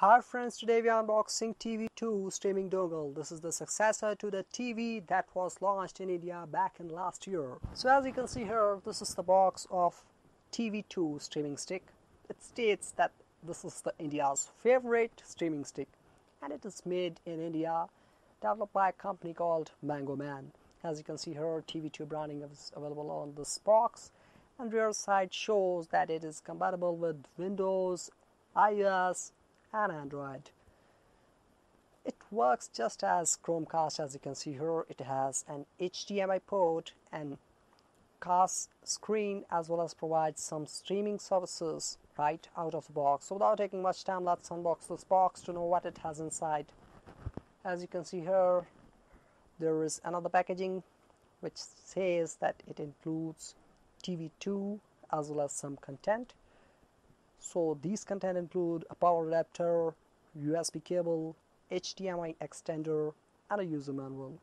Hi friends, today we are unboxing Teewe 2 streaming dongle. This is the successor to the Teewe that was launched in India back in last year. So as you can see here, this is the box of Teewe 2 streaming stick. It states that this is the India's favorite streaming stick and it is made in India, developed by a company called Mango Man. As you can see here, Teewe 2 branding is available on this box and rear side shows that it is compatible with Windows, iOS, and Android. It works just as Chromecast as you can see here. It has an HDMI port and cast screen as well as provides some streaming services right out of the box. So without taking much time, let's unbox this box to know what it has inside. As you can see here, there is another packaging which says that it includes Teewe 2 as well as some content so these content include a power adapter, USB cable, HDMI extender and a user manual.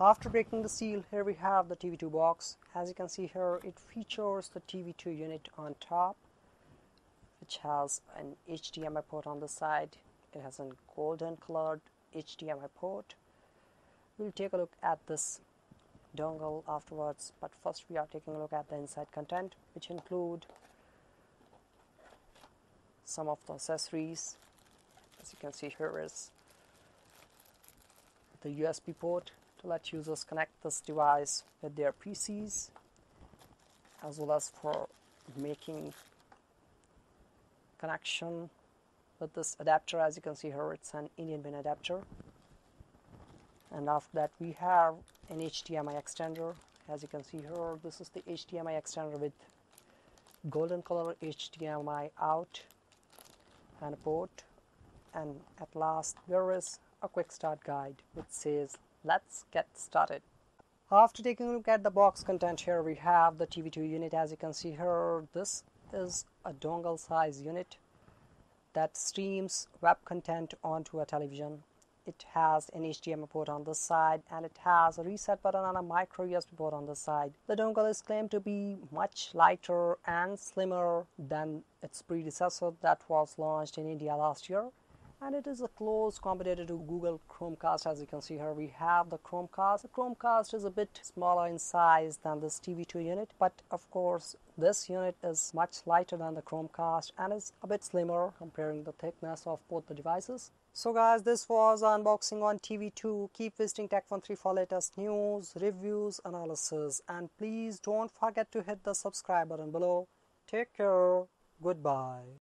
After breaking the seal, here we have the Teewe 2 box. As you can see here, it features the Teewe 2 unit on top, which has an HDMI port on the side. It has a golden colored HDMI port. We'll take a look at this dongle afterwards, but first we are taking a look at the inside content, which include some of the accessories. As you can see here is the USB port to let users connect this device with their PCs as well as for making connection with this adapter. As you can see here it's an Indian pin adapter. And after that we have an HDMI extender. As you can see here this is the HDMI extender with golden color HDMI out and a port and at last there is a quick start guide which says let's get started. After taking a look at the box content here we have the Teewe 2 unit. As you can see here this is a dongle size unit that streams web content onto a television it has an HDMI port on the side and it has a reset button and a micro USB port on the side. The dongle is claimed to be much lighter and slimmer than its predecessor that was launched in India last year and it is a close competitor to Google Chromecast. As you can see here we have the Chromecast. The Chromecast is a bit smaller in size than this Teewe 2 unit but of course this unit is much lighter than the Chromecast and is a bit slimmer comparing the thickness of both the devices. So guys this was unboxing on Teewe 2 keep visiting TechOne3 for latest news reviews analysis. And please don't forget to hit the subscribe button below. Take care. Goodbye